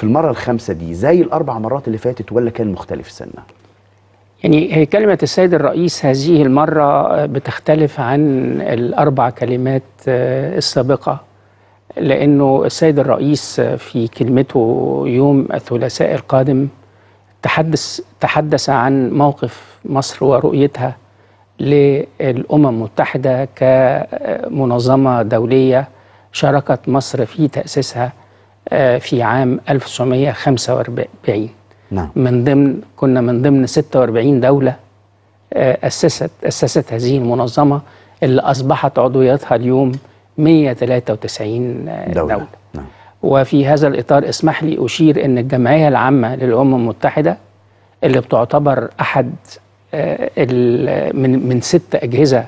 في المرة الخامسة دي زي الأربع مرات اللي فاتت ولا كان مختلف سنه يعني هي كلمة السيد الرئيس هذه المرة بتختلف عن الأربع كلمات آه، السابقة. لأنه السيد الرئيس في كلمته يوم الثلاثاء القادم تحدث تحدث عن موقف مصر ورؤيتها للأمم المتحدة كمنظمة دولية شاركت مصر في تأسيسها. آه، في عام 1945 نعم. من ضمن كنا من ضمن 46 دولة آه، أسست أسست هذه المنظمة اللي أصبحت عضويتها اليوم 193 دوله, دولة, دولة. نعم. وفي هذا الإطار اسمح لي أشير أن الجمعية العامة للأمم المتحدة اللي بتعتبر أحد آه، من من ست أجهزة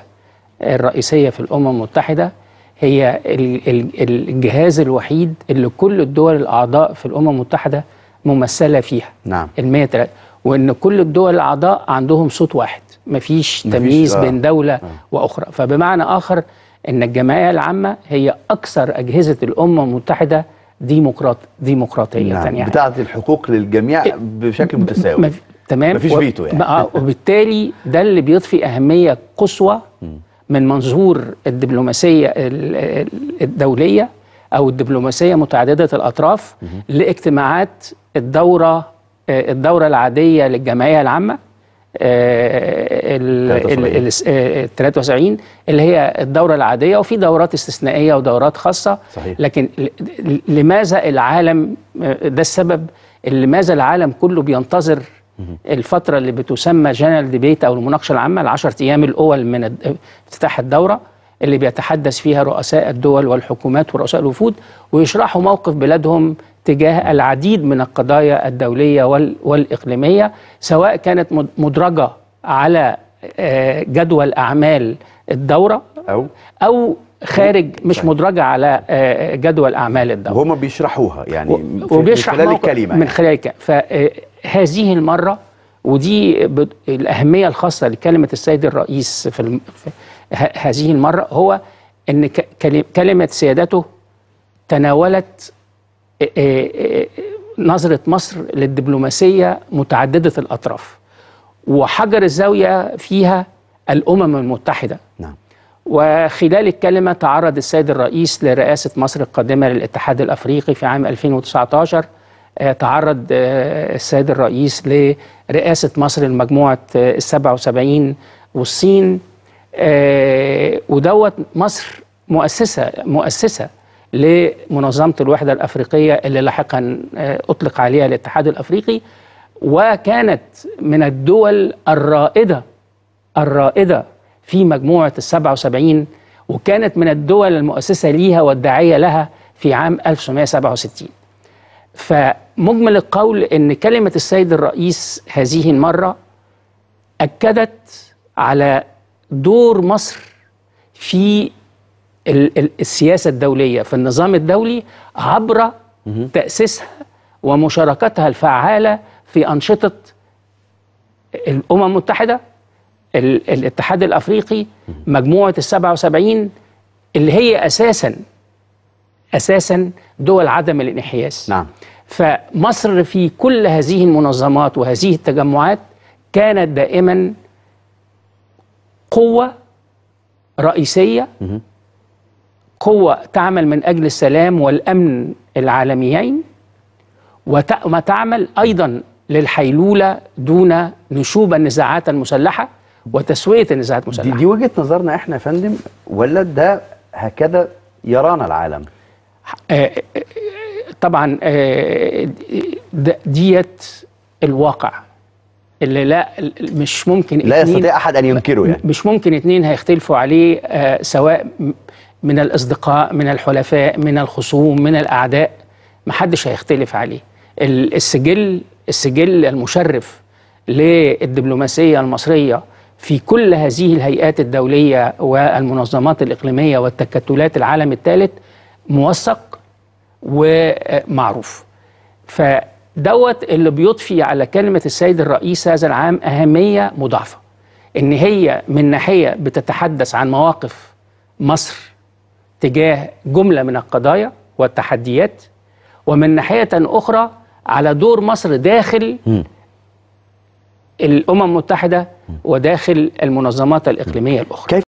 الرئيسية في الأمم المتحدة هي ال- ال- الجهاز الوحيد اللي كل الدول الأعضاء في الأمم المتحدة ممثلة فيها. نعم. المية تلاتة وإن كل الدول الأعضاء عندهم صوت واحد. مفيش مفيش، تمييز آه. بين دولة وأخرى. فبمعنى آخر إن الجمعية العامة هي أكثر أجهزة الأمم المتحدة ديمقراط ديمقراطية نعم. يعني بتاعت الحقوق للجميع بشكل متساوي. مف... تمام. مفيش فيتو يعني. آه وبالتالي ده اللي بيضفي أهمية قصوى من منظور الدبلوماسية ال- ال- الدولية أو الدبلوماسية متعددة الأطراف لاجتماعات الدورة آه، الدورة العادية للجمعية العامة آه، ال- 73. ال- ال- آه، 73 اللي هي الدورة العادية وفي دورات استثنائية ودورات خاصة صحيح. لكن لماذا العالم ده السبب لماذا العالم كله بينتظر الفترة اللي بتسمى general debate أو المناقشة العامة العشرة أيام الأول من افتتاح الدورة اللي بيتحدث فيها رؤساء الدول والحكومات ورؤساء الوفود ويشرحوا موقف بلادهم تجاه العديد من القضايا الدولية وال- والإقليمية سواء كانت مد- مدرجة على آه، جدول أعمال الدورة أو؟ أو خارج مش مدرجة على آه، جدول أعمال الدورة وهم بيشرحوها يعني وبيشرح من خلال موقف- الكلمة من يعني. خلال الكلمة. فهذه المرة ودي الأهمية الخاصة لكلمة السيد الرئيس في, الم... في هذه المرة هو أن ك... كلم- كلمة سيادته تناولت آه، آه، آه، نظرة مصر للدبلوماسية متعددة الأطراف وحجر الزاوية فيها الأمم المتحدة. نعم. وخلال الكلمة تعرض السيد الرئيس لرئاسة مصر القادمة للاتحاد الأفريقي في عام 2019 آه، تعرض آه، السيد الرئيس لرئاسة مصر لمجموعة آه، السبعة وسبعين والصين ودوت مصر مؤسسة مؤسسة لمنظمة الوحدة الأفريقية اللي لاحقا أطلق عليها الاتحاد الأفريقي. وكانت من الدول الرائدة الرائدة في مجموعة السبعة وسبعين وكانت من الدول المؤسسة ليها والداعية لها في عام 1967 فمجمل القول أن كلمة السيد الرئيس هذه المرة أكدت على دور مصر في ال- ال- السياسة الدولية في النظام الدولي عبر تأسيسها ومشاركتها الفعالة في أنشطة الأمم المتحدة. ال- الاتحاد الأفريقي مجموعة السبعة وسبعين اللي هي أساسا أساسا دول عدم الانحياز. نعم. فمصر في كل هذه المنظمات وهذه التجمعات كانت دائما قوة رئيسية قوة تعمل من أجل السلام والأمن العالميين وت- وما تعمل أيضا للحيلولة دون نشوب النزاعات المسلحة. وتسوية النزاعات دي, المسلحة دي وجهة نظرنا إحنا يا فندم ولا ده هكذا يرانا العالم؟ طبعا آه، د- ديت الواقع اللي لا مش ممكن لا يستطيع أحد أن ينكره يعني. مش ممكن اتنين هيختلفوا عليه آه، سواء من الأصدقاء من الحلفاء من الخصوم من الأعداء. محدش هيختلف عليه. ال- السجل السجل المشرف للدبلوماسية المصرية في كل هذه الهيئات الدولية والمنظمات الإقليمية والتكتلات العالم الثالث موثق ومعروف فدوت اللي بيضفي على كلمة السيد الرئيس هذا العام أهمية مضاعفة إن هي من ناحية بتتحدث عن مواقف مصر تجاه جملة من القضايا والتحديات ومن ناحية أخرى على دور مصر داخل مم. الأمم المتحدة وداخل المنظمات الإقليمية الأخرى.